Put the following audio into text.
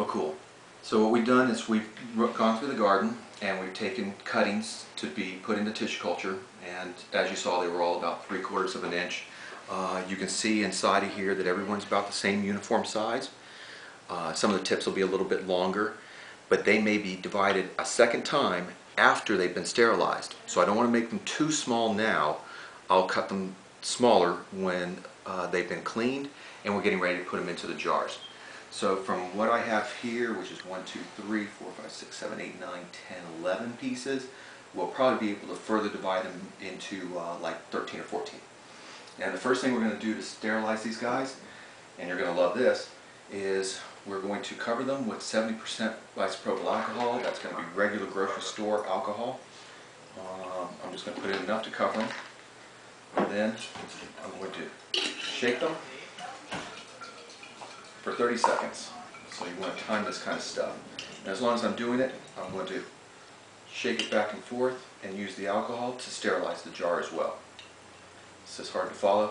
Well, cool. So what we've done is we've gone through the garden and we've taken cuttings to be put into tissue culture. And as you saw, they were all about three quarters of an inch. Uh, you can see inside of here that everyone's about the same uniform size. Uh, some of the tips will be a little bit longer, but they may be divided a second time after they've been sterilized. So I don't want to make them too small now. I'll cut them smaller when uh, they've been cleaned and we're getting ready to put them into the jars. So from what I have here, which is 1, 2, 3, 4, 5, 6, 7, 8, 9, 10, 11 pieces, we'll probably be able to further divide them into uh, like 13 or 14. And the first thing we're going to do to sterilize these guys, and you're going to love this, is we're going to cover them with 70% isopropyl alcohol. That's going to be regular grocery store alcohol. Um, I'm just going to put in enough to cover them. And then I'm going to shake them for 30 seconds. So you want to time this kind of stuff. And as long as I'm doing it, I'm going to shake it back and forth and use the alcohol to sterilize the jar as well. This is hard to follow.